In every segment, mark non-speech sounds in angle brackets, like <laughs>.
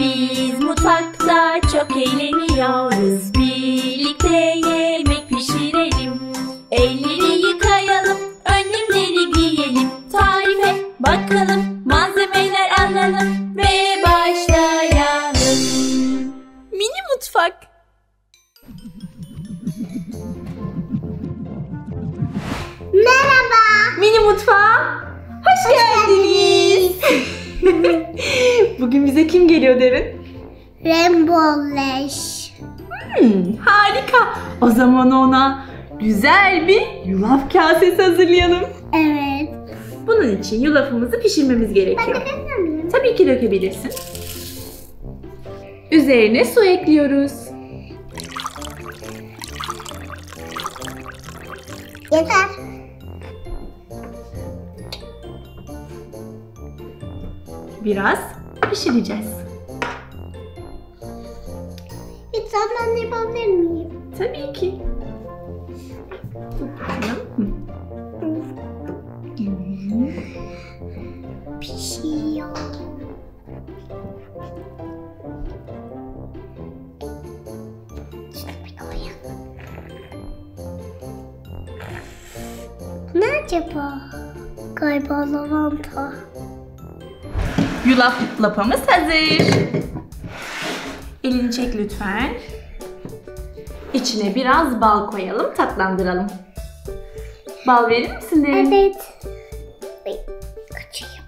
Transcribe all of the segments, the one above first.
Biz mutfakta çok eğleniyoruz. Birlikte yemek pişirelim. Elleri yıkayalım, önlemleri giyelim. Tarife bakalım, malzemeler alalım ve başlayalım. Mini mutfak. Merhaba. Mini mutfağa hoş geldiniz. <laughs> Bugün bize kim geliyor Derin? Rainbow Lash. Hmm, harika. O zaman ona güzel bir yulaf kasesi hazırlayalım. Evet. Bunun için yulafımızı pişirmemiz gerekiyor. Bakabilir miyim? Tabii ki dökebilirsin. Üzerine su ekliyoruz. Yeter. Biraz pişireceğiz. Lütfen ben de yapabilir miyim? Tabii ki. Pişiyor. Ne acaba? Galiba lavanta. Yulaf lapamız hazır. Elini çek lütfen. İçine biraz bal koyalım, tatlandıralım. Bal verir misin Derin? Evet. Ay, kaçayım.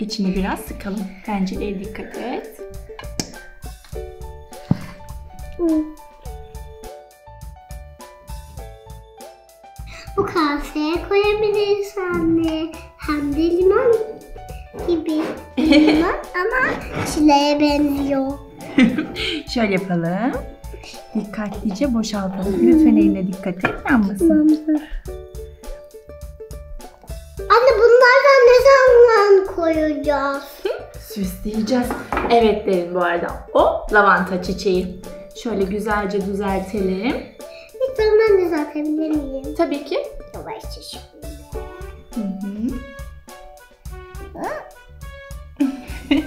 İçine biraz sıkalım. Tencereye dikkat et. Hı. Bu kaseye koyabiliriz anne. Hem de limon gibi. Limon <laughs> ama çileğe benziyor. <laughs> Şöyle yapalım. Dikkatlice boşaltalım. Lütfen eline dikkat et. Yanmasın. Anne bunlardan ne zaman koyacağız? <laughs> Süsleyeceğiz. Evet derin bu arada. O lavanta çiçeği. Şöyle güzelce düzeltelim. Lütfen ben de düzeltebilir miyim? Tabii ki. Yavaşça şöyle. Hı hı. <laughs>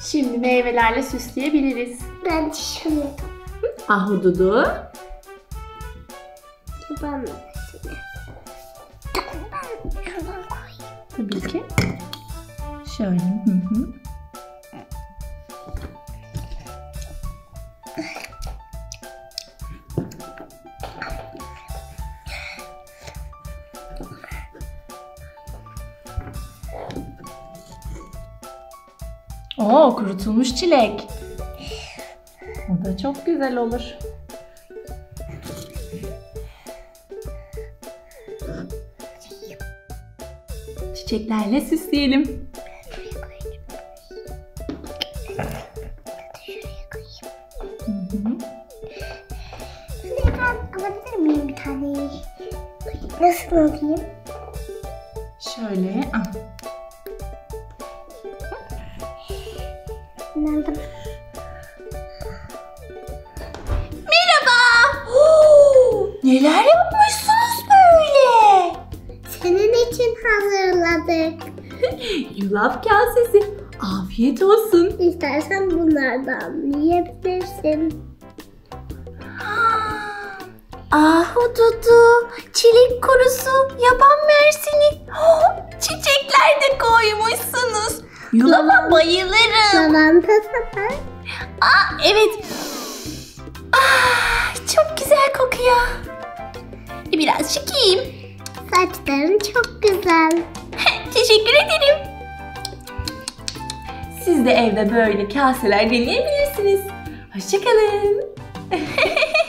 Şimdi meyvelerle süsleyebiliriz. Ben şunu Ahududu. koyayım. Tabii ki. Şöyle. Hı hı. Oo, kurutulmuş çilek. O da çok güzel olur. Çiçeklerle süsleyelim. Nasıl alayım? Şöyle. ah. Aldım. Merhaba. Oo, neler yapmışsınız böyle? Senin için hazırladık. <laughs> Yulaf kasesi. Afiyet olsun. İstersen bunlardan yiyebilirsin. <gasps> Ahududu, çilek kurusu, yaban mersini, oh, <gasps> çiçekler de Yulafa bayılırım. Lavanta sefer. Aa, evet. Ah, çok güzel kokuyor. Birazcık yiyeyim. Saçların çok güzel. Teşekkür ederim. Siz de evde böyle kaseler deneyebilirsiniz. Hoşçakalın. <laughs>